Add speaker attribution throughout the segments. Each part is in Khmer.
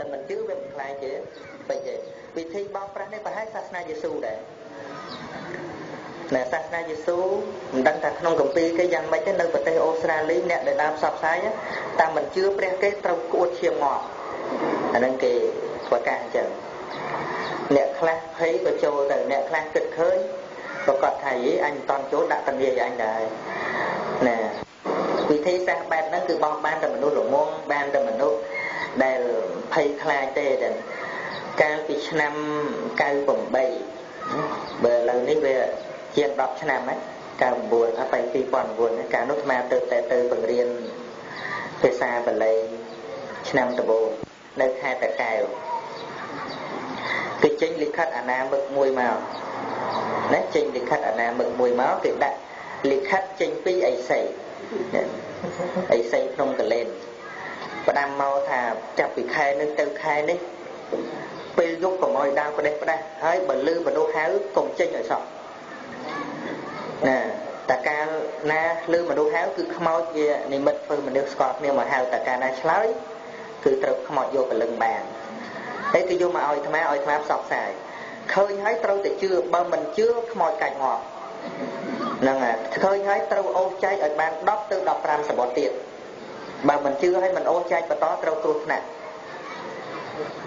Speaker 1: តែមិនជឿវាមិនខ្លាចទេបិទេវិធីបោកប្រាស់នេះប្រហែលសាសនាយេស៊ូដែរនៅសាសនាយេស៊ូមិនដឹងថាក្នុងកម្ពីគេយ៉ាងម៉េចទេនៅប្រទេសអូស្ត្រាលីអ្នកដែលដើរផ្សព្វផ្សាយតាមមិនជឿព្រះគេត្រូវគួតឈាមងាប់អាហ្នឹងគេធ្វើការអញ្ចឹងអ្នកខ្លះភ័យក៏ចូលទៅអ្នកខ្លះគិតឃើញប្រកាសថាយីអញមិនតន់ចូលដាក់តនីអញដែរណាវិធីសាស្ត្របែបហ្នឹងគឺបោះបានតែមនុស្សល្ងងបានតែមនុស្ស ដែលភ័យខ្លាចទេតែកាលពីឆ្នាំ98បើឥឡូវនេះវាជាង10ឆ្នាំហើយ99អត់ទៅ2009កាលនោះអាត្មាទៅតែទៅបង្រៀនភាសាបាលីឆ្នាំដំបូងនៅខេត្តតាកែវគេចេញលិខិតអាណាមឹកមួយមកណាចេញលិខិតអាណាមឹកមួយមកគេដាក់លិខិតចេញពីអីសីអីសីក្នុងកលែន ផ្ដាំមកថាចាប់ពីខែនេះទៅខែនេះពេលយប់កុំឲ្យដើរប្រទេសផ្ដាស់ហើយបើលឺមនុស្សហៅកុំចេញឲ្យសោះណាតកាលណាលឺមនុស្សហៅគឺខ្មោចវានិមិត្តធ្វើមនុស្សស្គាល់គ្នាមកហៅតកាលណាឆ្លើយគឺត្រូវខ្មោចយកពលឹងបានហើយគឺយកមកឲ្យអាត្មាឲ្យអាត្មាផ្សព្វផ្សាយឃើញហើយត្រូវតែជឿបើមិនជឿខ្មោចកាច់ងាប់ហ្នឹងហើយឃើញហើយត្រូវអូសចែកឲ្យបាន10ទៅ15សបុតទៀត បើមិនជឿហើយមិនអូសចែកបន្តត្រូវគ្រោះថ្នាក់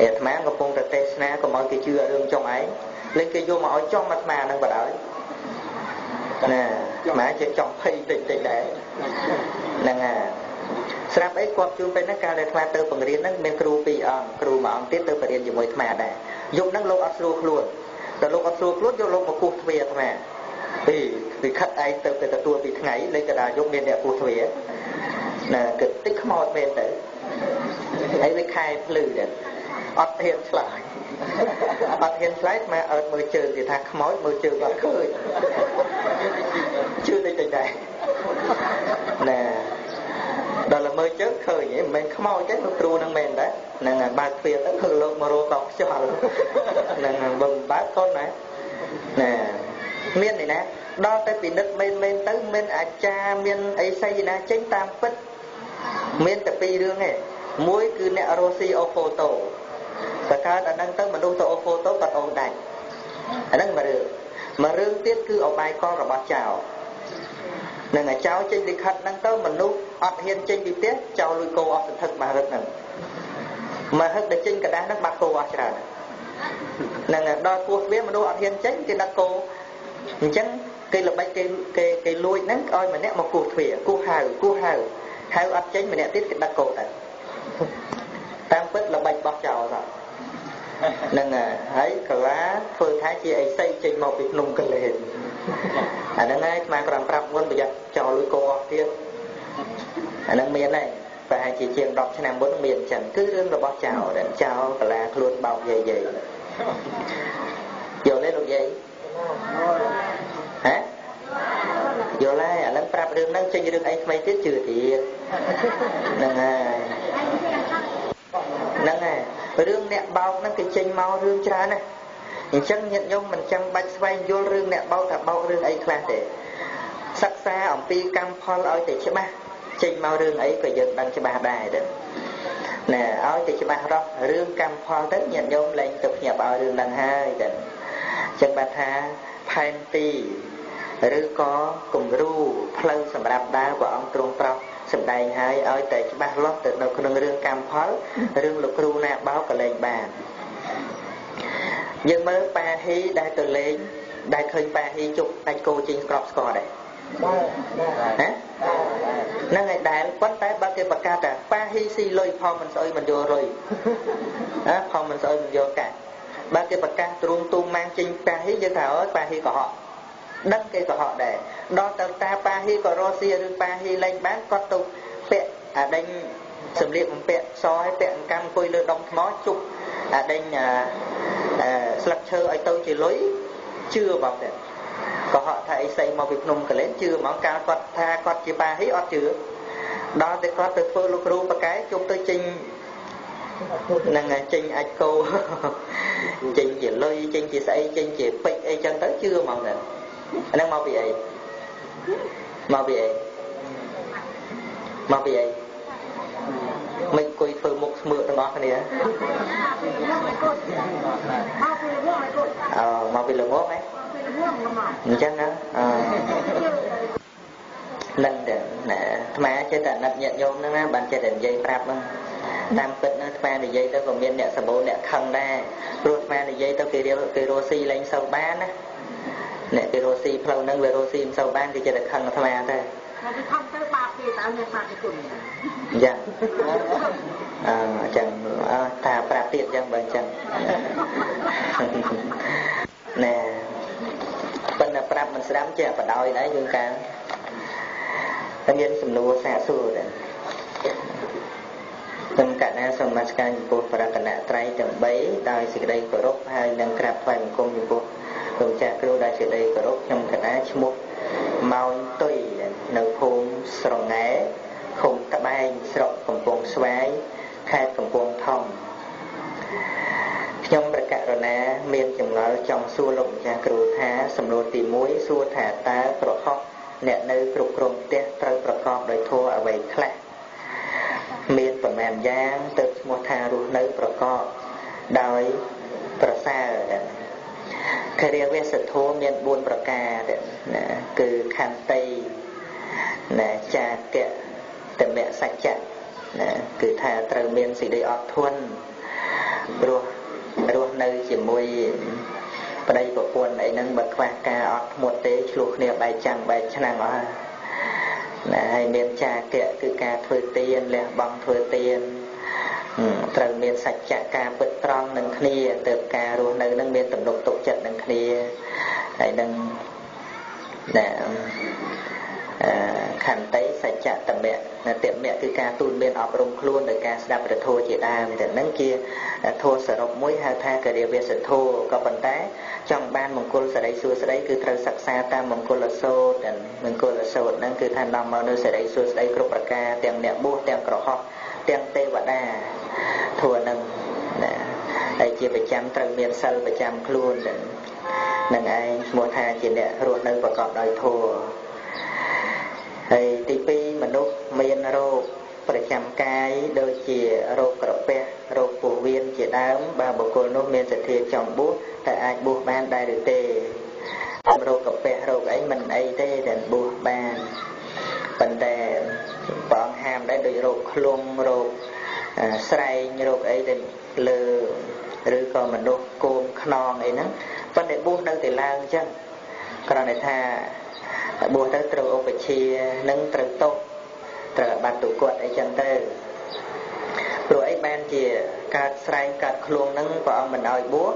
Speaker 1: អាត្មាកំពុងតែទេសនាកុំឲ្យគេជឿរឿងចុងឯងលេចគេយកមកឲ្យចំអាត្មានឹងបដ ாய் ណាម៉ែជាចង់ភ័យតិចតិចដែរហ្នឹងហើយស្រាប់អីគាត់ជួនពេលហ្នឹងកាលដែលអាត្មាទៅបង្រៀនហ្នឹងមានគ្រូពីរអង្គគ្រូមួយអង្គទៀតទៅបរៀនជាមួយអាត្មាដែរយប់ហ្នឹងលោកអត់ស្រួលខ្លួនតែលោកអត់ស្រួលខ្លួនយកលោកមកគោះទ្វារអាត្មាពីពីខិតឯងទៅទៅទទួលពីថ្ងៃលេខកដាយប់មានអ្នកគោះទ្វារ ណាគិតតិចខ្មោចមែនទៅហើយវាខែភ្លឺដែរអត់ហ៊ានឆ្លើយអត់ហ៊ានឆ្លើយមកអើតមើលជើងគេថាខ្មោចមើលជើងអត់ឃើញជឿតិចតិចដែរណែដល់ល្មើជើងឃើញហ៎មិនមែនខ្មោចទេលោកគ្រូនឹងមែនដែរហ្នឹងហើយបើកទ្វារទៅគឺលោកមករកកខ្យល់ហ្នឹងហើយបើមិនបើកកូនណាណែមាននេះណាដល់ទៅពិនិត្យមែនមែនទៅមានអាចារ្យមានអីសីណាចេញតាមពិត មានតែពីររឿងទេមួយគឺអ្នករស់ស៊ីអូហ្វូតូបើកើតអាហ្នឹងទៅមនុស្សទៅអូហ្វូតូគាត់អូនដាច់អាហ្នឹងមួយរឿងមួយរឿងទៀតគឺអបាយកលរបស់ចៅនឹងឲ្យចៅចេញលិខិតហ្នឹងទៅមនុស្សអត់ហ៊ានចេញពីផ្ទះចៅលួយគោអស់សន្ធឹកមករឹកហ្នឹងមកហឹកដែលចេញกระดาษហ្នឹងបាត់គោអស់ច្រើនហ្នឹងដល់ពោះវាមនុស្សអត់ហ៊ានចេញគេដាក់គោអញ្ចឹងគេល្បិចគេគេគេលួចហ្នឹងឲ្យម្នាក់មកគោះទ្វារគោះហៅគោះហៅ ហៅអត់ចេញម្នាក់ទៀតគេដាក់គោទៅតាមពិតល្បិចបោះចោលទៅហ្នឹងហើយកលាធ្វើថាជាអីសីចេញមកពីភ្នំកលែនអាហ្នឹងហើយស្មាក្រំប្រាប់មុនប្រយ័ត្នចោលលុយកោអស់ទៀតអាហ្នឹងមានហើយប្រហែលជាជាង10ឆ្នាំមុនមានអញ្ចឹងគឺរឿងរបស់ចៅដែលចៅកលាខ្លួនបោកយាយយាយយល់ទេលោកយាយហ៎ យល់ហើយឥឡូវប្រាប់រឿងហ្នឹងចេញរឿងអីថ្មីទៀតជឿទៀតហ្នឹងហើយហ្នឹងហើយរឿងអ្នកបោកហ្នឹងគេចេញមករឿងច្រើនណាស់អញ្ចឹងញាតិញោមមិនចាំបាច់ស្វែងយល់រឿងអ្នកបោកថាបោករឿងអីខ្លះទេសិក្សាអំពីកម្មផលឲ្យតែច្បាស់ចេញមករឿងអីក៏យើងដឹងច្បាស់ដែរទៅណែឲ្យតែច្បាស់រស់រឿងកម្មផលទៅញាតិញោមលែងទៅភ្ញាប់ឲ្យរឿងហ្នឹងហើយទៅអញ្ចឹងបាទថាផែនទី ឬក៏គំរូផ្លូវសម្រាប់ដើរព្រះអង្គទ្រង់ប្រោសសម្ដែងហើយឲ្យតែច្បាស់លាស់ទៅនៅក្នុងរឿងកម្មផលរឿងលោកគ្រូណាបោកក៏លែងបានយើងមើលប៉ាហ៊ីដែលទៅលេងដែលឃើញប៉ាហ៊ីជប់ដាច់គោចេញក្របស្គរដែរហ្នឹងហើយដែលប៉ុន្តែបើគេប្រកាសថាប៉ាហ៊ីស៊ីលុយផងមិនស្អុយមិនយករុយណាផងមិនស្អុយមិនយកកាក់បើគេប្រកាសទ្រូងទូម៉ាំងចេញប៉ាហ៊ីយើងថាអើយប៉ាហ៊ីកុហក ដឹងគេកុហកដែរដល់ទៅតាប៉ាហ៊ីក៏រស់ស៊ីឬប៉ាហ៊ីលែងបានគាត់ទៅពាក់អាដេញសម្លៀកបំពាក់សឲ្យពាក់អង្កាំអង្គុយលើដុំថ្មជប់អាដេញស្លឹកឈើឲ្យទៅជាលុយជឿបងទេកុហកថាអីស្អីមកពីភ្នំកលែនជឿហ្មងកាលគាត់ថាគាត់ជាប៉ាហ៊ីអត់ជឿដល់តែគាត់ទៅធ្វើលោកគ្រូបកែជប់ទៅចេញនឹងចេញអាចគោចេញជាលុយចេញជាស្អីចេញជាពេជ្រអីចឹងទៅជឿហ្មងដែរ អាហ្នឹងមកពីអីមកពីអីមកពីអីហ៎មិនអង្គុយធ្វើមុខស្មើទាំងអស់គ្នាអឺមកពីល្ងងហ៎អញ្ចឹងណាអឺនឹងតែណាអាត្មាចេះតែអាណិតញាតិញោមហ្នឹងណាបានចេះតែនិយាយប្រាប់ហ្នឹងតាមពិតណាអាត្មានិយាយទៅក៏មានអ្នកសម្បូរអ្នកខឹងដែរព្រោះអាត្មានិយាយទៅគេរៀលគេរស់ស៊ីលែងសូវបានណា អ្នកគេរស់ស៊ីផ្លូវហ្នឹងវារស់ស៊ីមិនសូវបានគេចេះតែខឹងអាត្មាទៅ
Speaker 2: ហើយខំទៅបាបគេតើអ្នកបាបគុណ
Speaker 1: យ៉ាងអឺចឹងតាប្រាប់ទៀតចឹងបើចឹងណែប៉ុន្តែប្រាប់មិនស្ដាប់ចេះបដ ாய் ដែរយើងកាលតែមានសំណួរសាកសួរដែរខ្ញុំកណាសូមមកស្ការចំពោះប្រកណត្រ័យទាំង3ដោយសេចក្តីគោរពហើយនឹងក្រាបថ្វាយបង្គំចំពោះ លោកចាស់គ្រូដោយសេចក្តីគោរពខ្ញុំកណាឈ្មោះម៉ោងទុយនៅភូមិស្រងែឃុំត្បែងស្រុកកំពង់ស្វាយខេត្តកំពង់ធំខ្ញុំប្រកាសរណាមានចម្ងល់ចង់សួរលោកម្ចាស់គ្រូថាសំណួរទី1សួរថាតើប្រហោះអ្នកនៅគ្រប់គ្រងផ្ទះត្រូវប្រកបដោយធម៌អ្វីខ្លះមានប្រមាណយ៉ាងទៅឈ្មោះថារស់នៅប្រកបដោយប្រសើរ គរិយាវសធម៌មាន4ប្រការណាគឺខន្តីណាចាកៈតមៈសច្ចៈណាគឺថាត្រូវមានសេចក្តីអត់ធន់រស់រស់នៅជាមួយប្តីប្រពន្ធអីហ្នឹងបើខ្វះការអត់ធ្មត់ទេឆ្លោះគ្នាបែកចាំងបែកឆ្នាំងអស់ហើយណាហើយមានចាកៈគឺការធ្វើទានលះបង់ធ្វើទាន ត្រូវមានសច្ចៈការពិតត្រង់នឹងគ្នាទៅការរស់នៅនឹងមានទំនុកទុកចិត្តនឹងគ្នាហើយនឹងណាខន្តីសច្ចៈតមៈតមៈគឺការទូនមានអប់រំខ្លួនដោយការស្ដាប់ព្រះធម៌ជាដើមតែនឹងជាធម៌សរុបមួយហៅថាកិរិយាវសធម៌ក៏ប៉ុន្តែចង់បានមង្គលសេរីសួស្តីគឺត្រូវសិក្សាតាមមង្គលសូត្រនិងមង្គលសូត្រហ្នឹងគឺថានាំមកនៅសេរីសួស្តីគ្រប់ប្រការទាំងអ្នកបួសទាំងក្រហមទាំងទេវតា ធัวនឹងណាហើយជាប្រចាំត្រូវមានសិលប្រចាំខ្លួននឹងឯងឈ្មោះថាជាអ្នករស់នៅប្រកបដោយធัวហើយទី2មនុស្សមានរោគប្រចាំកាយដូចជារោគក្រពះរោគពោះវៀនជាដើមបើបុគ្គលនោះមានសទ្ធាចង់បួសតែអាចបួសបានដែរឬទេរោគក្រពះរោគអីមិនអីទេតែបួសបានប៉ុន្តែព្រះអង្គហាមដែរដូចរោគឃ្លុំរោគ ស្រែងរោគអីដែលលើឬក៏មនុស្សគោមខ្នងអីហ្នឹងប៉ុន្តែបួសនៅតែឡើងអញ្ចឹងគ្រាន់តែថាបួសទៅត្រូវឧបជានិងត្រូវຕົកត្រូវបាត់ទុគាត់អីចឹងទៅព្រោះអីបានជាកើតស្រែងកើតខ្លួនហ្នឹងព្រះអង្គមិនឲ្យបួស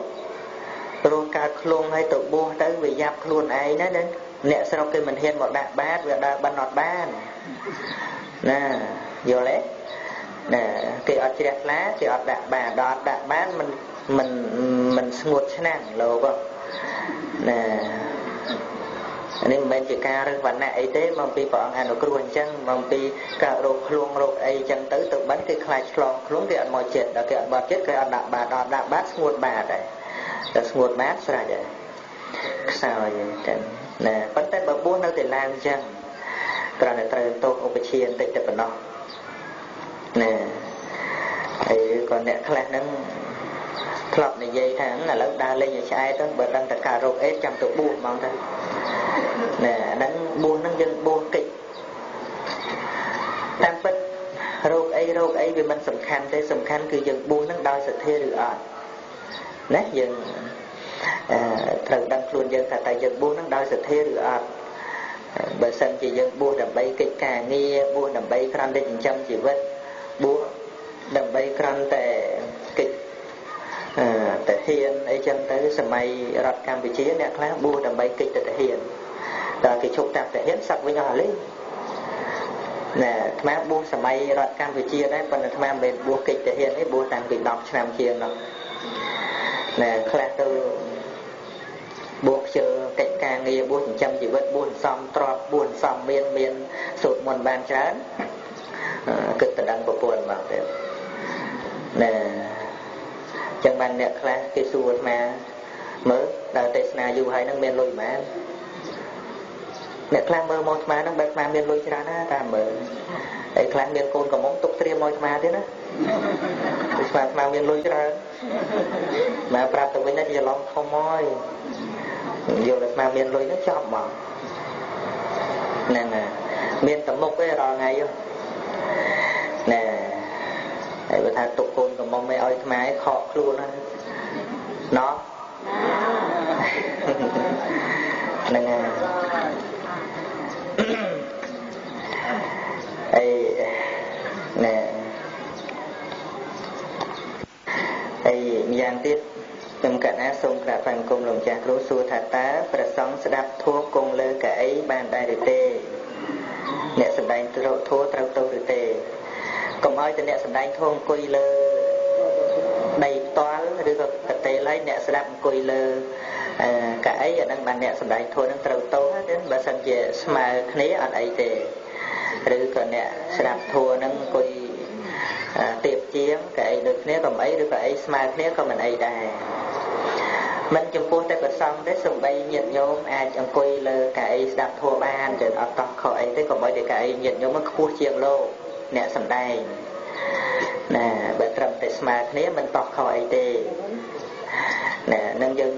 Speaker 1: ព្រោះកើតខ្លួនហើយទៅបួសទៅវាយ៉ាប់ខ្លួនឯងណាអ្នកស្រុកគេមិនហ៊ានមកដាក់បាតវាដើរបានអត់បានណាយល់ទេ ណាគេអត់ជ្រះថ្លាគេអត់ដាក់បានដល់អត់ដាក់បានមិនមិនមិនស្ងួតឆ្នាំងលោកណានេះមិនមែនជាការរើសវណ្ណៈអីទេមកពីព្រះអង្គអនុគ្រោះអញ្ចឹងមកពីការរោគខ្លួនរោគអីអញ្ចឹងទៅទៅបាត់គេខ្លាចឆ្លងខ្លួនគេអត់មកចិត្តដល់គេអត់បាត់ចិត្តគេអត់ដាក់បាតអត់ដាក់បាតស្ងួតបាតហើយតែស្ងួតបាតស្រេចហើយខ្សោយអញ្ចឹងណាប៉ុន្តែបើបួសនៅតែឡើងអញ្ចឹងគ្រាន់តែត្រូវទោសឧបជាបន្តិចតែប៉ុណ្ណោះ ណាហើយក៏អ្នកខ្លះហ្នឹងធ្លាប់និយាយថាឥឡូវដើរលេងឲ្យឆ្អែតទៅបើដឹងតែការរោគអេតចាំទៅបួសហ្មងទៅណែអាហ្នឹងបួសហ្នឹងយើងបួសកិច្ចតាមពិតរោគអីរោគអីវាមិនសំខាន់ទេសំខាន់គឺយើងបួសហ្នឹងដោយសទ្ធាឬអត់ណាយើងត្រូវដឹងខ្លួនយើងថាតើយើងបួសហ្នឹងដោយសទ្ធាឬអត់បើសិនជាយើងបួសដើម្បីកិច្ចការងារបួសដើម្បីគ្រាន់តែចិញ្ចឹមជីវិត បួសដើម្បីគ្រាន់តែកិច្ចតាហ៊ានអីចឹងទៅសម័យរដ្ឋកម្ពុជាអ្នកខ្លះបួសដើម្បីកិច្ចតាហ៊ានដល់គេជប់តាតាហ៊ានសឹកវិញអស់លេណែអាត្មាបួសសម័យរដ្ឋកម្ពុជាដែរប៉ុន្តែអាត្មាមិនមែនបួសកិច្ចតាហ៊ានទេបួសតាំងពី10ឆ្នាំជាងនោះណែខ្លះទៅបួសខ្ជិលកិច្ចការងារបួសចិញ្ចឹមជីវិតបួសសំទ្របបួសសំមានមានសូត្រមន្តបានច្រើន គិតទៅដឹងប្រពន្ធមកទៅណែចឹងបានអ្នកខ្លះគេសួរអាត្មាមើលដល់ទេសនាយូរហើយនឹងមានលុយប៉ុន្មានអ្នកខ្លះមើលមកអាត្មានឹងបែបអាត្មាមានលុយច្រើនណាតាមមើលហើយខ្លះមានកូនកំមុំទុកត្រៀមឲ្យស្មាទៀតណាគឺស្មាស្មាមានលុយច្រើនមកប្រាប់ទៅវិញថាច្រឡំធំហើយយកតែស្មាមានលុយហ្នឹងចប់មកហ្នឹងហើយមានតមុខទេរាល់ថ្ងៃ ណែហើយបើថាទុកកូនកំមុំឲ្យខ្មែរខកខ្លួនហ្នឹងណោះហ្នឹងហើយណែហើយម្យ៉ាងទៀតខ្ញុំកណាសូមក្រាបបង្គំលោកម្ចាស់គ្រូសួរថាតើព្រះសង្ឃស្ដាប់ធัวគង់លើកៅអីបានដែរឬទេអ្នកសំដែងធัวត្រូវទៅឬទេ កុំឲ្យតែអ្នកសម្ដែងធំអង្គុយលើដីផ្ទាល់ឬក៏កតេលឲ្យអ្នកស្ដាប់អង្គុយលើកៅអីអានឹងបានអ្នកសម្ដែងធម៌នឹងត្រូវតោហ្នឹងបើសិនជាស្មើគ្នាអត់អីទេឬក៏អ្នកស្ដាប់ធម៌ហ្នឹងអង្គុយទៀបជាងកៅអីដូចគ្នាកុំអីឬក៏អីស្មើគ្នាក៏មិនអីដែរមិនចំពោះតែប្រសំទេសំបីញាតញោមអាចអង្គុយលើកៅអីស្ដាប់ធម៌បានទៅអត់តោះខុសអីទេកុំឲ្យតែកៅអីញាតញោមខ្ពស់ជាងលោក អ្នកសំដែងណាបើត្រឹមតែស្មើគ្នាមិនតោះខុសអីទេណានឹងយើង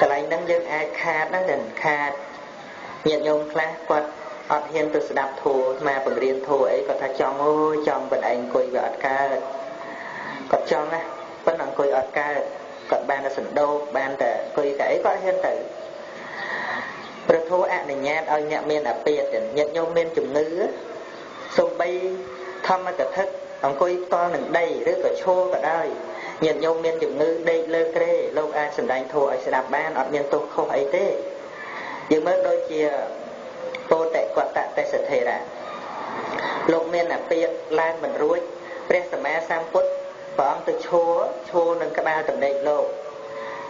Speaker 1: កន្លែងហ្នឹងយើងអាចខាតណាខាតញាតិញោមខ្លះគាត់អត់ហ៊ានទៅស្ដាប់ធัวមកបង្រៀនធัวអីគាត់ថាចង់អូយចង់ប៉ុណ្ឯងអង្គុយវាអត់កើតគាត់ចង់ណាប៉ុន្តែអង្គុយអត់កើតគាត់បានតែសណ្ដោកបានតែអង្គុយតែអីគាត់ហ៊ានទៅព្រះធម៌អនុញ្ញាតឲ្យអ្នកមានអាពាតញាតិញោមមានជំងឺ សំបីធម្មកថាអង្គុយផ្ទាល់នឹងដីឬក៏ឈរក៏ដោយញាតិញោមមានជំងឺដេកលើក្រេលោកអាចសម្ដែងធម៌ឲ្យស្ដាប់បានអត់មានទោសខុសអីទេយើងមើលដូចជាពោតិកតទេសធេរៈលោកមានអាពាតឡើងមិនរួចព្រះសម្មាសម្ពុទ្ធព្រះអង្គទៅឈរឈរនឹងក្បាលតំណេកលោក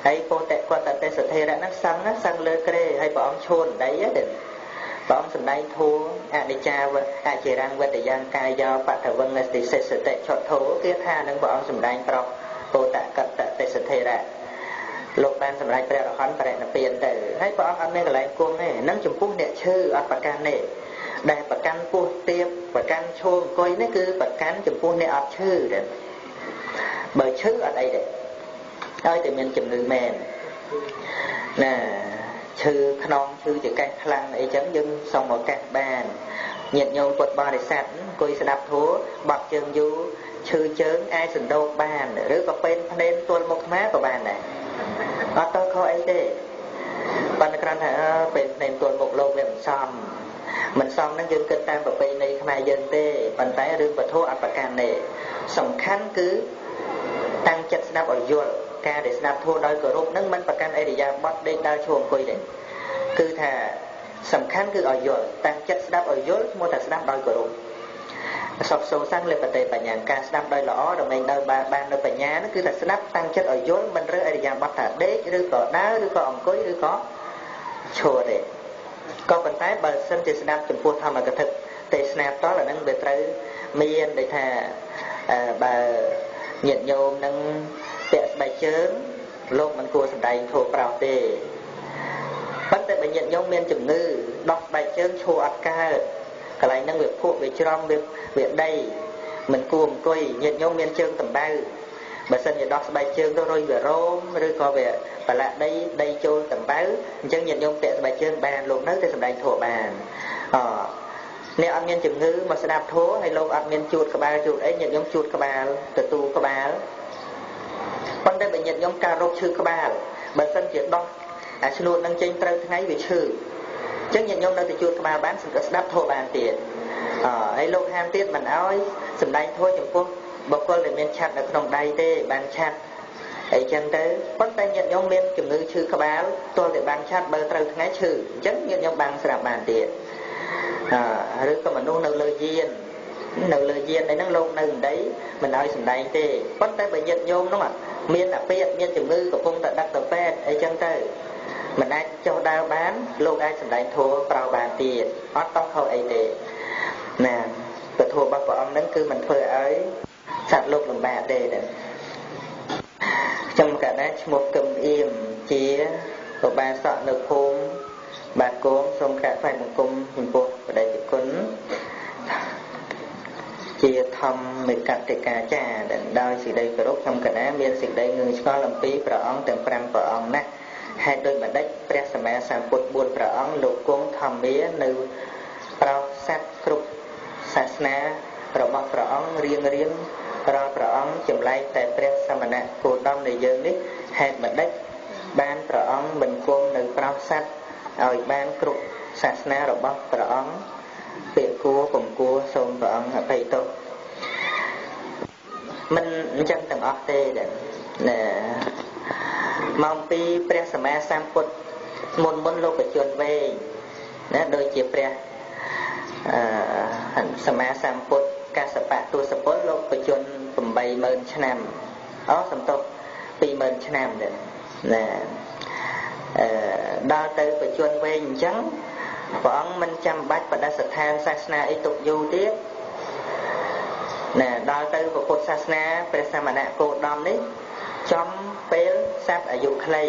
Speaker 1: ហើយពោតិកតទេសធេរៈហ្នឹងសឹងសឹងលើក្រេហើយព្រះអង្គឈរដីទេ ព្រះអង្គសម្ដែងធัวអនិច្ចាវអចិរੰវតយ៉ាងកាយោបតវងស្តិសិសតិឆធោគឺថានឹងព្រះអង្គសម្ដែងប្រោសពោតកតទេសធេរៈលោកបានសម្រេចព្រះរហន្តបរិនិព្វានទៅហើយព្រះអង្គអត់មានកន្លែងគង់ទេនឹងចំពោះអ្នកឈឺអត់ប្រកាន់ទេដែលប្រកាន់ពោះទៀបប្រកាន់ឈោអង្គុយនេះគឺប្រកាន់ចំពោះអ្នកអត់ឈឺទេបើឈឺអត់អីទេហើយតែមានជំងឺមែនណា ឈឺខ្នងឈឺចកេះខ្លាំងអីចឹងយើងសុំឱកាសបានញាតិញោមពុទ្ធបរិស័ទអង្គុយស្ដាប់ធម៌បាត់ជើងយូរឈឺជើងអាចសណ្ដោកបានឬក៏ពេនភ្នែនទល់មុខអាក៏បានដែរអត់តខុសអីទេប៉ុន្តែគ្រាន់តែពេលភ្នែនទល់មុខលោកវាមិនសមមិនសមនឹងយើងគិតតាមប្រពៃណីខ្មែរយើងទេប៉ុន្តែរឿងវត្ថុអបកម្មទេសំខាន់គឺតាំងចិត្តស្ដាប់ឲ្យយល់ ការដែលស្ដាប់ធម៌ដោយគោរពនឹងមិនប្រកាន់អរិយាប័ត្រដេកដើរឈរអង្គុយទេគឺថាសំខាន់គឺឲ្យយល់តាំងចិត្តស្ដាប់ឲ្យយល់ឈ្មោះថាស្ដាប់ដោយគោរពសពសូសាំងលេបតេបញ្ញាការស្ដាប់ដោយល្អដើម្បីនៅបាននៅបញ្ញានោះគឺថាស្ដាប់តាំងចិត្តឲ្យយល់មិនរើអរិយាប័ត្រថាដេកឬក៏ដើរឬក៏អង្គុយឬក៏ឈរទេក៏ប៉ុន្តែបើសិនជាស្ដាប់ចំពោះធម្មកថាទេសនាផ្ទាល់អានឹងវាត្រូវមានដូចថាបើញាតិញោមនឹង ពាក់ស្បែកជើងលោកមិនគួរសម្ដែងធូរប្រោសទេប៉ុន្តែបើញាតិញោមមានជំងឺដោះស្បែកជើងឈួរអត់កើតកន្លែងហ្នឹងវាភក់វាច្រំវាវាដីមិនគួរអង្គុយញាតិញោមមានជើងតម្បៅបើសិនជាដោះស្បែកជើងទៅរុយវារោមឬក៏វាប្រឡាក់ដីដីចូលតម្បៅអញ្ចឹងញាតិញោមពាក់ស្បែកជើងបានលោកនៅតែសម្ដែងធัวបានអអ្នកអត់មានជំងឺមកស្ដាប់ធัวហើយលោកអត់មានជួតក្បាលជួតអីញាតិញោមជួតក្បាលទទួលក្បាល ប៉ុន្តែបើញាតិញោមការរោគឈឺក្បាលបើសិនជាដោះអាឈ្នួតនឹងចេញត្រូវថ្ងៃវាឈឺអញ្ចឹងញាតិញោមនៅតែជួតក្បាលបានសម្រាប់ស្ដាប់ធម៌បានទៀតអហើយលោកហាមទៀតមិនអោយសម្ដែងធម៌ចំពោះបុគ្គលដែលមានឆាត់នៅក្នុងដៃទេបានឆាត់អីចឹងទៅប៉ុន្តែញាតិញោមមានជំងឺឈឺក្បាលទល់តែបានឆាត់បើត្រូវថ្ងៃឈឺអញ្ចឹងញាតិញោមបានស្រាប់បានទៀតអឬក៏មនុស្សនៅលើយាន នៅលើយានអីហ្នឹងលោកនៅដីមិនឲ្យសំដែងទេប៉ុន្តែបើញាតិញោមហ្នឹងមានអាពាតមានជំងឺកំពុងតែដឹកទៅពេទ្យអីចឹងទៅមិនអាចចុះដើរបានលោកអាចសម្ដែងធัวប្រោបានទៀតអត់តោះខុសអីទេណាពធរបស់ព្រះអង្គហ្នឹងគឺមិនធ្វើឲ្យសត្វលោកលំបាកទេដែរខ្ញុំកណ្ដាឈ្មោះកឹមអៀមជាបបាសក់នៅភូមិបាទគោមសូមក្រាបថ្វាយបង្គំចំពោះបដិគុណ ជាធម្មកតិកាចាដែលដោយសេចក្តីគោរពខ្ញុំកណាមានសេចក្តីងឿងឆ្ងល់អំពីព្រះអង្គទាំង5ព្រះអង្គណាស់ហេតុដូចម្ដេចព្រះសម្មាសម្ពុទ្ធ4ព្រះអង្គលោកគង់ធម្មានៅប្រោស័តគ្រប់សាសនារបស់ព្រះអង្គរៀងរៀងរាល់ព្រះអង្គចម្លែកតែព្រះសមណៈគោតមនៃយើងនេះហេតុម្ដេចបានព្រះអង្គមិនគង់នៅប្រោស័តឲ្យបានគ្រប់សាសនារបស់ព្រះអង្គ ពាក្យគួរកំគួរសូមព្រះអង្គអភ័យទោសមិនអញ្ចឹងទាំងអស់ទេណាមកពីព្រះសម្មាសម្ពុទ្ធមុនមុនលោកជនវែងណាដូចជាព្រះអឺសម្មាសម្ពុទ្ធកសបៈទសពលលោកបជន80000ឆ្នាំអូសំទោស20000ឆ្នាំដែរណាអឺដល់ទៅបជនវែងអញ្ចឹង ព្រះអង្គមិនចាំបាច់បដិស្ថានសាសនាអីទុកយូរទៀតណាដល់ទៅពុទ្ធសាសនាព្រះសមណគោតមនេះចំពេលសត្វអាយុខ្លី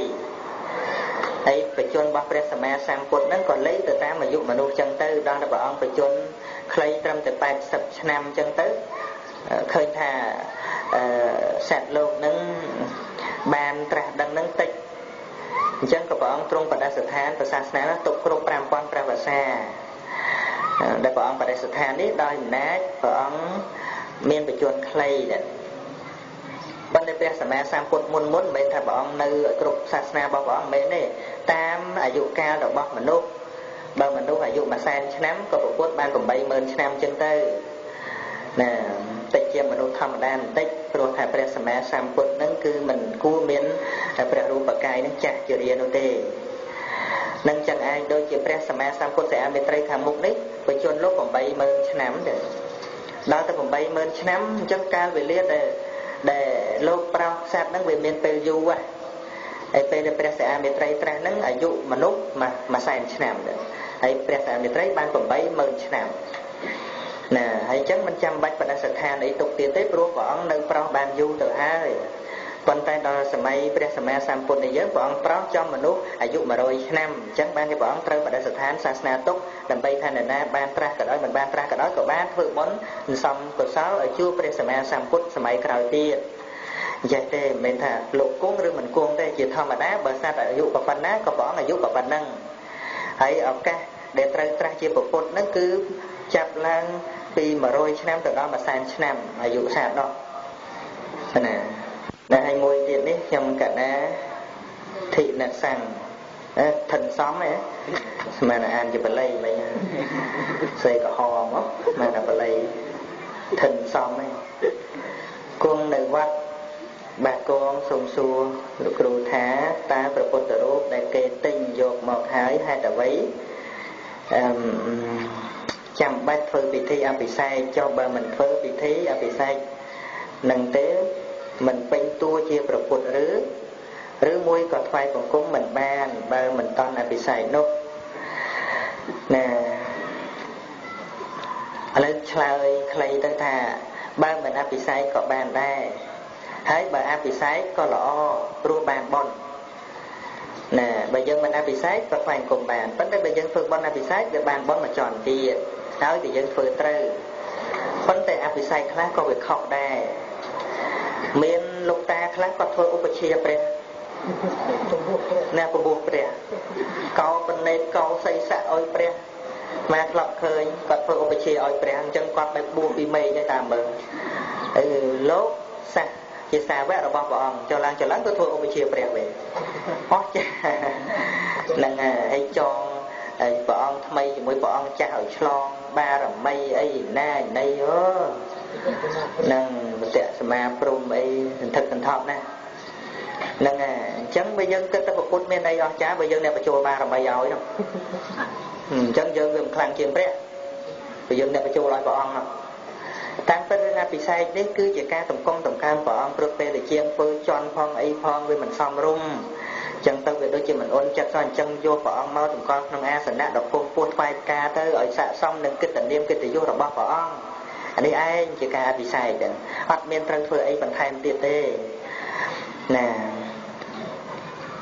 Speaker 1: ហើយបច្ចុប្បន្នរបស់ព្រះសម្មាសម្ពុទ្ធហ្នឹងក៏លេខទៅតាមអាយុមនុស្សចឹងទៅដល់តែព្រះអង្គបច្ចុប្បន្នខ្លីត្រឹមតែ80ឆ្នាំចឹងទៅឃើញថាសត្វលោកហ្នឹងបានត្រាស់ដឹងហ្នឹងតិច អញ្ចឹងក៏ព្រះអង្គទ្រង់បដិស្ថានប្រសាសនាទុកគ្រប់5000ព្រះវស្សាដែលព្រះអង្គបដិស្ថាននេះដោយអំណាចព្រះអង្គមានបច្ចុប្បន្នខ្លីដែរប៉ុន្តែព្រះសម្មាសម្ពុទ្ធមុនមុនមិនមែនថាព្រះអង្គនៅគ្រប់សាសនារបស់ព្រះអង្គមិនមែនទេតាមអាយុកាលរបស់មនុស្សបើមនុស្សអាយុមួយសែនឆ្នាំក៏ប្រពុតបាន80000ឆ្នាំចឹងទៅណាតិច ជាមនុស្សធម្មតាបន្តិចព្រោះថាព្រះសម្មាសម្ពុទ្ធនឹងគឺមិនគួរមានព្រះរូបកាយនឹងចាស់ជារានោះទេនឹងចឹងឯងដូចជាព្រះសម្មាសម្ពុទ្ធសិអាមេត្រីខាងមុខនេះបច្ចុប្បន្នលោក80000ឆ្នាំទៅដល់ទៅ80000ឆ្នាំអញ្ចឹងកាលវេលាដែលដែលលោកប្រោសសត្វហ្នឹងវាមានពេលយូរហើយពេលដែលព្រះសិអាមេត្រីត្រាស់ហ្នឹងអាយុមនុស្សមួយសែនឆ្នាំហើយព្រះសិអាមេត្រីបាន80000ឆ្នាំ ណាហើយអញ្ចឹងមិនចាំបាច់បដិស្ថានអីទុកទៀតទេព្រោះព្រះអង្គនៅប្រោសបានយូរទៅហើយប៉ុន្តែដល់សម័យព្រះសម្មាសម្ពុទ្ធនេះយើងព្រះអង្គប្រោសចំមនុស្សអាយុ100ឆ្នាំអញ្ចឹងបានជាព្រះអង្គត្រូវបដិស្ថានសាសនាទុកដើម្បីថានរណាបានត្រាស់ក៏ដោយមិនបានត្រាស់ក៏ដោយក៏បានធ្វើបុណ្យសំកុសលឲ្យជួបព្រះសម្មាសម្ពុទ្ធសម័យក្រោយទៀតអញ្ចឹងទេមិនមែនថាលោកគង់ឬមិនគង់ទេជាធម្មតាបើសត្វអាយុប៉ុណ្ណាក៏ព្រះអង្គអាយុប៉ុណ្ណឹងហើយឱកាសដែលត្រូវត្រាស់ជាពុទ្ធហ្នឹងគឺ ចាប់ឡើងពី100ឆ្នាំទៅដល់100ឆ្នាំអាយុសត្វនោះណាតែហើយមួយទៀតនេះខ្ញុំកណាធិណសੰអឺថិនសំហ៎ស្មានអានជាបល័យមិញសេកហមកស្មានបល័យថិនសំហ៎គង់នៅវត្តបាគងសុំសួរលោកគ្រូថាតើព្រះពុទ្ធរូបដែលគេទិញយកមកហើយហេតុអ្វីអឺ ចាំបាច់ធ្វើពិធីអភិសេកចុះបើមិនធ្វើពិធីអភិសេកនឹងទេមិនពេញតួជាប្រពុតឬឬមួយក៏ថ្វាយបង្គំមិនបាន បើមិនតន់អភិសេកនោះណាឥឡូវឆ្លើយខ្លីទៅថា បើមិនអភិសេកក៏បានដែរហើយបើអភិសេកក៏ល្អព្រោះបានបន់ណាបើយើងមិនអភិសេកក៏ថ្វាយបង្គំបានប៉ុន្តែបើយើងធ្វើបន់អភិសេកវាបានបន់មួយជាន់ទៀត ហើយតែយើងធ្វើត្រូវប៉ុន្តែអភិសេកខ្លះក៏វាខុសដែរមានលោកតាខ្លះគាត់ធ្វើឧបជាព្រះអ្នកពពោះព្រះកោបណេតកោសីស័កឲ្យព្រះមកធ្លាប់ឃើញគាត់ធ្វើឧបជាឲ្យព្រះអញ្ចឹងគាត់ទៅបួសពីមេឃនេះតាមមើលអឺលោកស័កជាសាវករបស់ព្រះអង្គចុះឡើងចុះឡើងក៏ធ្វើឧបជាព្រះវិញអស់ចាហ្នឹងហើយចងព្រះអង្គថ្មីជាមួយព្រះអង្គចាស់ឲ្យឆ្លង បារមីអីណាណីអើនឹងមតិសមាព្រំអីសន្ធឹកសន្ថប់ណាហ្នឹងហើយអញ្ចឹងបើយើងគិតទៅពុទ្ធមានអីអស្ចារ្យបើយើងអ្នកបញ្ចូលបារមីឲ្យនោះអញ្ចឹងយើងវាមិនខ្លាំងជាងព្រះបើយើងអ្នកបញ្ចូលឲ្យព្រះអង្គនោះតាមពិតរឿងអភិសេកនេះគឺជាការតំកងតំកើងព្រះអង្គព្រោះពេលដែលជាងធ្វើជន់ផងអីផងវាមិនសមរម្យ ចឹងទៅវាដូចជាមិនអន់ចិត្តសោះអញ្ចឹងយកព្រះអង្គមកតម្កល់ក្នុងអាសនៈដ៏ពងពោះថ្វាយផ្កាទៅឲ្យស័កសមនឹងកិត្តិនាមកិត្តិយសរបស់ព្រះអង្គអានេះឯងជាការអភិសេកហ្នឹងអត់មានត្រូវធ្វើអីបន្ថែមទៀតទេណា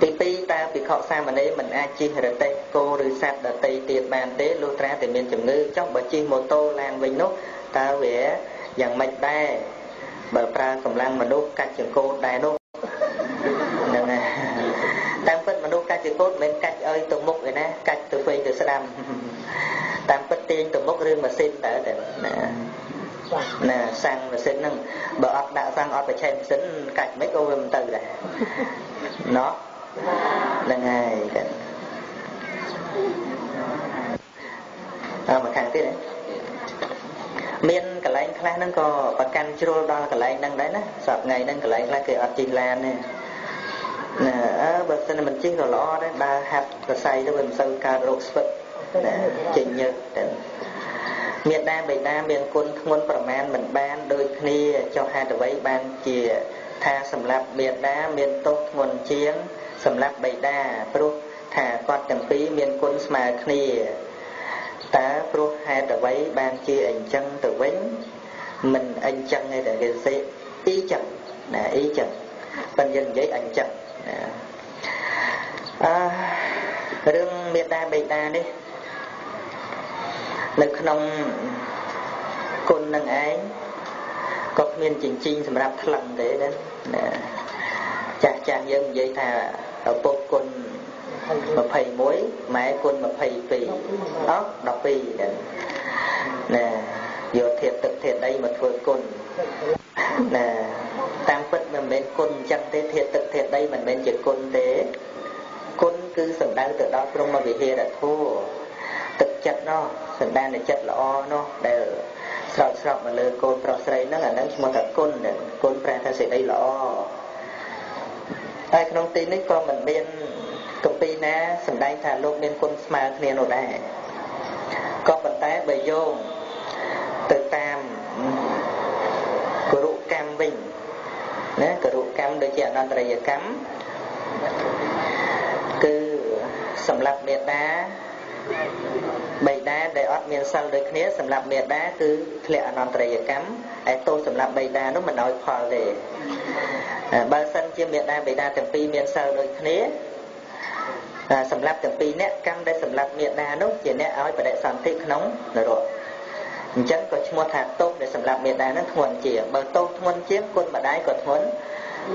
Speaker 1: ទី2តើភិក្ខុសាមណេរមិនអាចជិះរទេះគោឬសត្វដតីទៀតបានទេលុះត្រាតែមានជំងឺចុះបើជិះម៉ូតូឡានវិញនោះតើវាយ៉ាងម៉េចដែរបើប្រើកម្លាំងមនុស្សកាច់ចង្កូតដែរនោះហ្នឹងហើយតាម ពិតមនុស្សកាច់ចង្កូតមិនមែនកាច់ឲ្យទៅមុខឯណាកាច់ទៅវិញទៅស្ដាំតាមពិតទាញទៅមុខរឿងម៉ាស៊ីនតើណាណាសាំងម៉ាស៊ីនហ្នឹងបើអត់ដាក់សាំងអត់បញ្ឆេះម៉ាស៊ីនកាច់មិនក៏វាមិនទៅដែរណោះហ្នឹងហើយចាអើមកខាងទៀតណាមានកន្លែងខ្លះហ្នឹងក៏ប្រកាន់ជ្រុលដល់កន្លែងហ្នឹងដែរណាសប្ថ្ងៃហ្នឹងកន្លែងខ្លះគេអត់ជិះឡានទេ ណាអើបើសិនមិនជិះក៏ល្អដែរដើរហាត់សរសៃទៅវាមិនសូវកើតរោគស្វិតណាចេញញើសទៅមេដាបេដាមានគុណធ្ងន់ប្រមាណមិនបានដូចគ្នាចុះហេតុអ្វីបានជាថាសម្រាប់មេដាមានទោសធ្ងន់ជាង សម្រាប់បេដាព្រោះថាគាត់ទាំងពីរមានគុណស្មើគ្នាតើព្រោះហេតុអ្វីបានជាអញ្ចឹងទៅវិញមិនអញ្ចឹងទេតែគេសេអ៊ីចឹងណាអ៊ីចឹងប៉ុន្តែយើងនិយាយអញ្ចឹងណាអឺ រឿងមេដាបេដានេះនៅក្នុងគុណនឹងឯងក៏គ្មានចិញ្ចីងសម្រាប់ថ្លឹងទេណាចាស់ចាស់យើងនិយាយថាឪពុកគុណ21ម៉ែគុណ22អោះ12ណាយកធាតុទឹកធាតុដីមកធ្វើគុណណាតាមពិតមិនមែនគុណអញ្ចឹងទេធាតុទឹកធាតុដីមិនមែនជាគុណទេ គុណគឺសំដៅទៅដល់ព្រមវិហារធម៌ទឹកចិត្តនោះសន្តានចិត្តល្អនោះដែលស្រោចស្រពមកលើកូនប្រុសស្រីហ្នឹងអាហ្នឹងឈ្មោះថាគុណគុណប្រែថាសេចក្តីល្អតែក្នុងទីនេះក៏មិនមានកម្ពីណាសម្ដែងថាលោកមានគុណស្មើគ្នានោះដែរក៏ប៉ុន្តែបើយោងទៅតាមគរុកម្មវិញណាគរុកម្មដូចជាអនន្តរិយកម្ម គឺសម្រាប់មេដាបៃតាដែលអត់មានសិលដូចគ្នាសម្រាប់មេដាគឺធ្លាក់អនន្តរិយកម្មឯទោសសម្រាប់បៃតានោះមិនឲ្យផលទេបើសិនជាមេដាបៃតាទាំងពីរមានសិលដូចគ្នាសម្រាប់ទាំងពីរអ្នកកម្មដែលសម្រាប់មេដានោះជាអ្នកឲ្យបដិសន្ធិក្នុងនរកអញ្ចឹងក៏ឈ្មោះថាទោសដែលសម្រាប់មេដានឹងធ្ងន់ជាងបើទោសធ្ងន់ជាងគុណម្ដាយក៏ធ្ងន់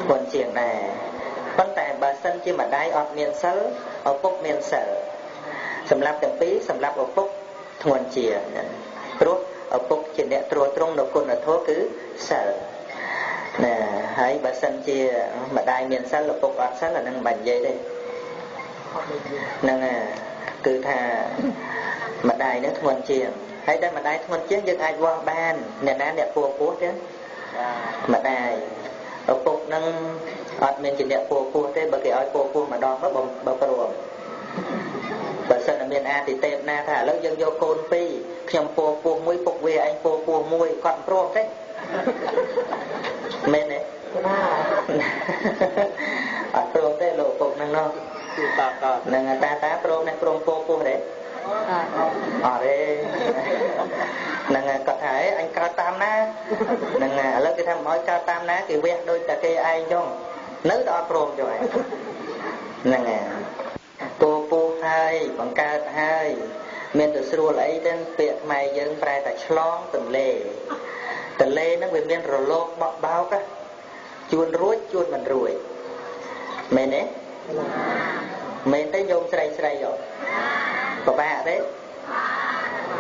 Speaker 1: ធ្ងន់ជាងដែរ ប៉ុន្តែបើសិនជាម្ដាយអត់មានសិលឪពុកមានសិលសម្រាប់ទាំងពីរសម្រាប់ឪពុកធ្ងន់ជាងព្រោះឪពុកជាអ្នកត្រួតត្រងនៅគុណធម៌គឺសិលណាហើយបើសិនជាម្ដាយមានសិលឪពុកអត់សិលអានឹងមិននិយាយទេហ្នឹងគឺថាម្ដាយនេះធ្ងន់ជាងហើយតែម្ដាយធ្ងន់ជាងយើងអាចវាស់បានអ្នកណាអ្នកពោះពោះទេម្ដាយ ឪពុកនឹងអត់មានជាអ្នកពោះពោះទេបើគេឲ្យពោះពោះម្ដងទៅបើព្រមបើសិនតែមានអាទិទេពណាថាឥឡូវយើងយកកូនពីរខ្ញុំពោះពោះមួយពុកវាឯងពោះពោះមួយគាត់ព្រមទេមែនទេអត់ព្រមទេលោកពុកហ្នឹងនោះហ្នឹងតាតាព្រមនេះព្រមពោះពោះទេ អត់ទេហ្នឹងគាត់ថាអញកើតតាមណាហ្នឹងឥឡូវគេថាមិនឲ្យកើតតាមណាគេវះដូចតែគេឯងចុងនៅតែអត់ព្រមចុះឯងហ្នឹងហើយពោពោះហើយបង្កើតហើយមានទៅស្រួលអីទេពាក្យខ្មែរយើងប្រែថាឆ្លងទន្លេទន្លេហ្នឹងវាមានរលកបក់បោកជួនរួចជួនមិនរួចមែនទេមែនទេញោមស្រីស្រីយោ ពិបាកទេ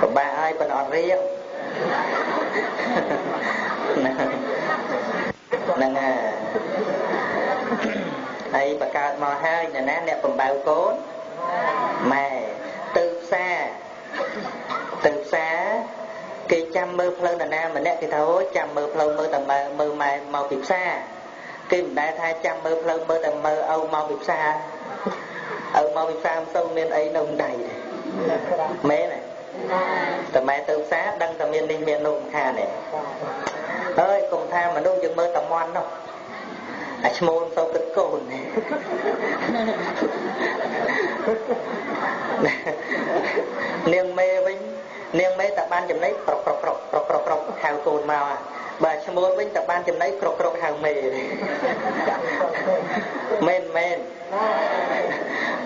Speaker 1: ពិបាកហើយប៉ុន្តែអត់រៀងហ្នឹងហើយបកើតមកហើយអ្នកណាអ្នកបំបៅកូនម៉ែទៅផ្សារទៅផ្សារគេចាំមើលផ្លូវនរណាម្នាក់គេថាអូចាំមើលផ្លូវមើលតែមើលមើលម៉ែមកពីផ្សារគេមិនដែលថាចាំមើលផ្លូវមើលតែមើលឪមកពីផ្សារឪមកពីផ្សារមិនសូវមានអីនៅដៃទេ មែនទេតែម៉ែទៅផ្សារដឹងតែមាននេះមាននោះមិនខានទេហើយកុំថាមនុស្សយើងមើលតែមន់នោះអាឈ្មោលទៅគិតកូននាងមេវិញនាងមេតែបានចំណៃប្រុកប្រុកប្រុកប្រុកប្រុកប្រុកហៅកូនមក បើឈ្មោលវិញតែបានចំណៃក្រុកក្រុកហៅមេមែនមែន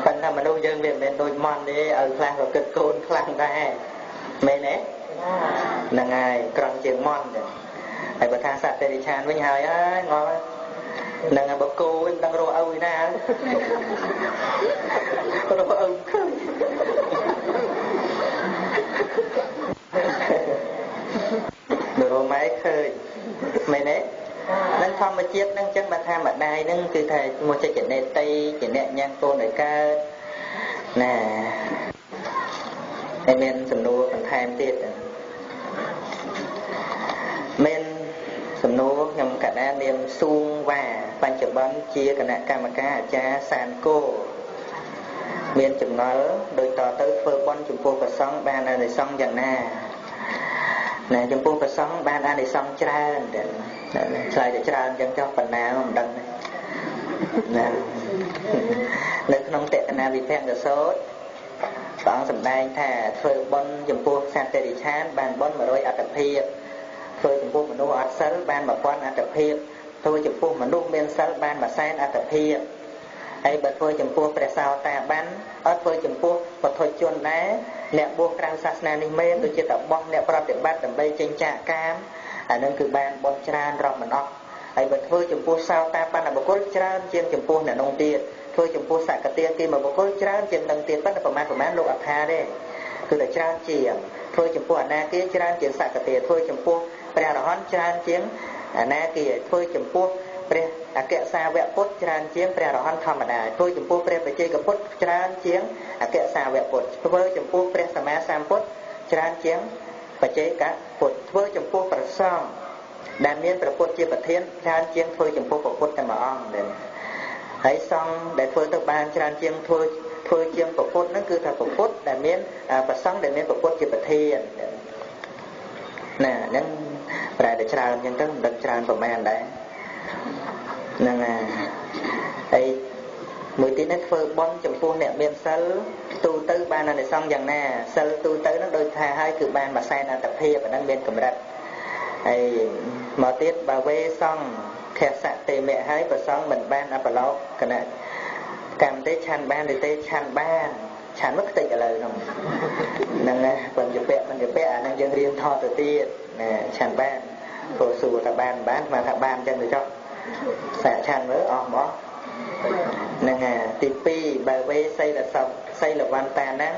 Speaker 1: ប៉ុន្តែមនុស្សយើងវាមិនមែនដូចមន់ទេឲ្យខ្លះក៏គិតកូនខ្លាំងដែរមែនទេហ្នឹងហើយក្រំជាងមន់ទេហើយបើថាសត្វតិរិឆានវិញហើយអើយងល់នឹងបើគោវិញមិនដឹងរស់ឪឯណារស់ឪឃើញនរម៉ែឃើញ មែនទេនឹងធម្មជាតិនឹងចឹងបើថាម្ដាយនឹងគឺថាមួយចិត្តចនេតិជាអ្នកញ៉ាំងកូនឲ្យកើតណាហើយមានសំណួរបន្ថែមទៀតមានសំណួរខ្ញុំកណ្ដាលនាមសួងវ៉ាបញ្ចបន្នជាគណៈកម្មការអាចារ្យសានគោមានចំណល់ដោយតទៅធ្វើបន់ចំពោះព្រះសង្ឃបានអានិសង្ឃយ៉ាងណា ណាចំពោះព្រះសង្ឃបានអានិសង្ឃច្រើនឆ្លើយតែច្រើនចឹងចុះបណ្ណាមិនដឹងណានៅក្នុងតេតនាវិភ័ង្កសោតព្រះអង្គសម្ដែងថាធ្វើបន់ចំពោះសត្វតិរិឆានបានបន់100អត្តភាពធ្វើចំពោះមនុស្សអត់សិលបាន1000អត្តភាពធ្វើចំពោះមនុស្សមានសិលបាន100,000អត្តភាព ហើយបើធ្វើចំពោះព្រះសោតាបានអត់ធ្វើចំពោះពុទ្ធជនដែរអ្នកបួសក្រៅសាសនានេះមែនដូចជាតបោះអ្នកប្រតិបត្តិដើម្បីចេញចាកកាមអានឹងគឺបានបន់ច្រើនរស់មិនអស់ហើយបើធ្វើចំពោះសោតាបណ្ឌបុគ្គលច្រើនជាងចំពោះអ្នកនងទៀតធ្វើចំពោះសកតិគិមបុគ្គលច្រើនជាងនឹងទៀតប៉ុន្តែប្រមាណប្រមាណលោកអត្ថាទេគឺតែច្រើនជាងធ្វើចំពោះអនាគាច្រើនជាងសកតិធ្វើចំពោះព្រះអរហន្តច្រើនជាងអនាគាធ្វើចំពោះ ព្រះអគ្គសាវកពុទ្ធច្រើនជាងព្រះអរហន្តធម្មតាធ្វើចំពោះព្រះបច្ចេកពុទ្ធច្រើនជាងអគ្គសាវកពុទ្ធធ្វើចំពោះព្រះសម្មាសម្ពុទ្ធច្រើនជាងបច្ចេកពុទ្ធធ្វើចំពោះព្រះសង្ឃដែលមានព្រះពុទ្ធជាប្រធានច្រើនជាងធ្វើចំពោះព្រះពុទ្ធតែមួយអង្គដែរហើយសង្ឃដែលធ្វើទៅបានច្រើនជាងធ្វើធ្វើជាងព្រះពុទ្ធហ្នឹងគឺថាព្រះពុទ្ធដែលមានប្រសង្ឃដែលមានព្រះពុទ្ធជាប្រធានណាហ្នឹងប្រែតែច្រើនអញ្ចឹងទៅមិនដឹងច្រើនប្រមាណដែរ ហ្នឹងហើយមួយទៀតនេះធ្វើបន់ចំពោះអ្នកមានសិលទូទៅបានអនិសង្ឃយ៉ាងណាសិលទូទៅនឹងដូចថាហើយគឺបានមួយសែនអត្តភាពអាហ្នឹងមានកម្រិតហើយមកទៀតបើវេសង្ឃខសៈទេមៈហើយប្រសងមិនបានអបឡោកគណៈកម្មទេឆាន់បានទេឆាន់បានឆាន់មកខ្ទេចឥឡូវហ្នឹងហ្នឹងណាបើជាពាក់មិនជាពាក់អាហ្នឹងយើងរៀនថតទៅទៀតណាឆាន់បានព្រោះសួរថាបានបានស្មានថាបានចឹងទៅចុះ សាកឆាន់មើលអស់មកហ្នឹងហើយទី2បើវេសីលសពសីលវន្តាហ្នឹង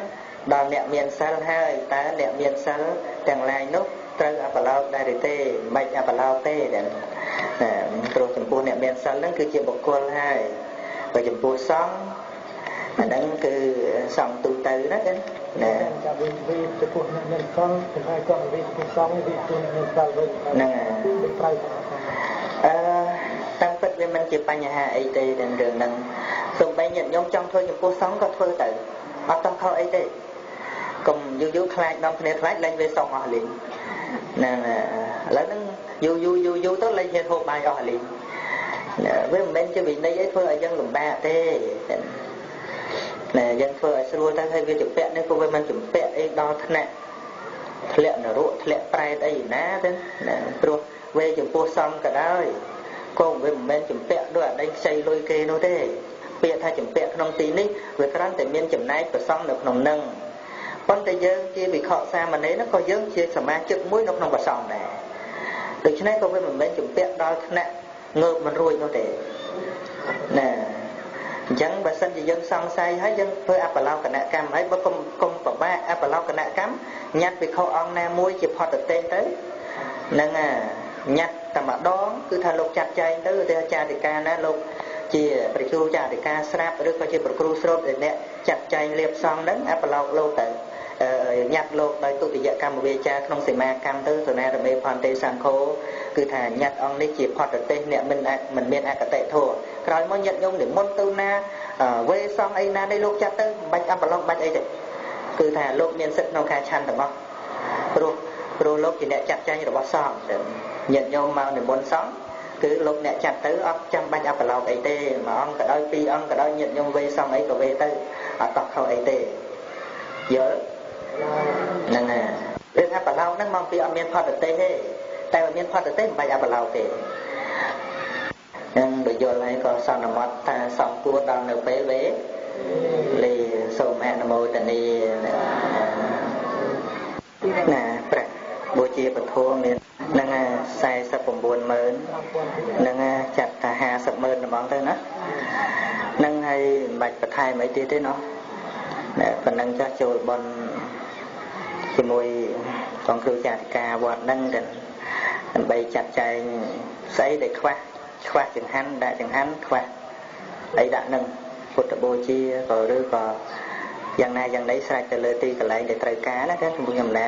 Speaker 1: ដល់អ្នកមានសិលហើយតើអ្នកមានសិលទាំងឡាយនោះត្រូវអបឡោកដែរទេមិនអបឡោកទេណាព្រោះចំពោះអ្នកមានសិលហ្នឹងគឺជាបុគ្គលហើយបើចំពោះសង្ឃអាហ្នឹងគឺសង្ឃទូទៅណាណា
Speaker 3: ចាំវិញវិញចំពោះអ្នកមានសង្ឃចំហើយក៏វិញចំពោះសង្ឃវិញចំពោះអ្នកមានសិលវិញ
Speaker 1: ហ្នឹងត្រូវអឺតាំងពិតវា មិនជាបញ្ហាអីទេទាំងរឿងហ្នឹងសូម្បីញាតិញោមចង់ធ្វើចំពោះសង្ឃក៏ធ្វើទៅអត់ต้องខុសអីទេកុំយូរយូរខ្លាចនាំគ្នាខ្លាចលែងវាសងអស់លេងហ្នឹងឥឡូវហ្នឹងយូរយូរយូរយូរទៅលែងហ៊ានហូបបាយអស់លេងវាមិនមែនជាវិន័យអីធ្វើឲ្យយើងលំបាកទេណែយើងធ្វើឲ្យស្រួលទៅហើយវាចម្ពាក់នេះក៏វាមិនចម្ពាក់អីដល់ថ្នាក់ធ្លាក់នរកធ្លាក់ប្រែតអីណាទេណាព្រោះវេចំពោះសំក៏ដោយ ក៏វាមិនមែនចម្ពាក់ដូចអដីខ្ចីលុយគេនោះទេពាក្យថាចម្ពាក់ក្នុងទីនេះវាគ្រាន់តែមានចំណែកប្រសងនៅក្នុងនឹងប៉ុន្តែយើងជាវិខសាមណេរនោះក៏យើងជាសមាជិកមួយនៅក្នុងប្រសងដែរដូច្នេះក៏វាមិនមែនចម្ពាក់ដល់ថ្នាក់ងើបមិនរួចនោះទេណាអញ្ចឹងបើសិនជាយើងសង្ស័យហើយយើងធ្វើអបឡោកនកម្មហើយបើគុំគុំប្របាកអបឡោកនកម្មញ៉ាត់វិខអង្គណាមួយជាផតតេទៅនឹង ញ៉ាត់តែម្ដងគឺថាលោកចាត់ចែងទៅទេចាតិកាណាលោកជាព្រះគ្រូចាតិកាស្រាប់ឬក៏ជាព្រះគ្រូស្រូតដែលអ្នកចាត់ចែងលៀបសងហ្នឹងអបឡោកលោកទៅញ៉ាត់លោកដោយទុតិយកម្មវិជាក្នុងសីមាកម្មទៅសនារមេផនទេសង្ឃោគឺថាញ៉ាត់អង្គនេះជាផតទេសអ្នកមិនមិនមានអកតេធัวក្រោយមកញាត់ញោមនិមន្តទៅណាវេសងអីណានេះលោកចាត់ទៅមិនបាច់អបឡុកបាច់អីទេគឺថាលោកមានសិទ្ធិក្នុងការឆាន់ទាំងអស់ព្រោះព្រោះលោកជាអ្នកចាត់ចែងរបស់សង្ឃ ញាតិញោមមកនិមន្តសង្ឃគឺលោកអ្នកចាត់ទៅអត់ចាំបាច់អបឡោកអីទេមួយអង្គក៏ដោយពីរអង្គក៏ដោយញាតិញោមវេសងអីក៏វេទៅអត់តោះខុសអីទេយល់ហ្នឹងហើយរឿងអបឡោកហ្នឹងមកពីអត់មានផតទេសទេតែបើមានផតទេសមិនបាច់អបឡោកទេនឹងបើយល់ហើយក៏សន្មត់ថាសំគួរដល់នៅពេលវេលេសូមអនុមោទនីណាប្រាក់បូជាពធមាន ហ្នឹងហើយ49ម៉ឺនហ្នឹងហើយចាត់ថា50ម៉ឺនហ្មងទៅណាហ្នឹងហើយមិនបាច់បន្ថែមអីទៀតទេណោះតែប៉ុណ្ណឹងចាស់ចូលបនជាមួយបងគ្រូចាតិកាវត្តហ្នឹងទៅដើម្បីចាត់ចែងស្អីដែលខ្វះខ្វះចង្ហាន់ដាក់ចង្ហាន់ខ្វះអីដាក់នឹងពុទ្ធបូជាក៏ឬក៏ យ៉ាងណាយ៉ាងណីស្រេចទៅលើទីកន្លែងដែលត្រូវការណាខ្ញុំខ្ញុំណា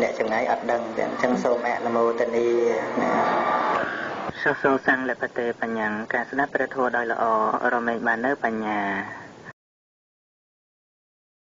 Speaker 1: អ្នកចងាយអត់ដឹងទេអញ្ចឹងសូមអនុមោទនីណាសោសោសੰងលពតេបញ្ញាការស្ដាប់ព្រះធម៌ដោយល្អរមែងបាននៅបញ្ញា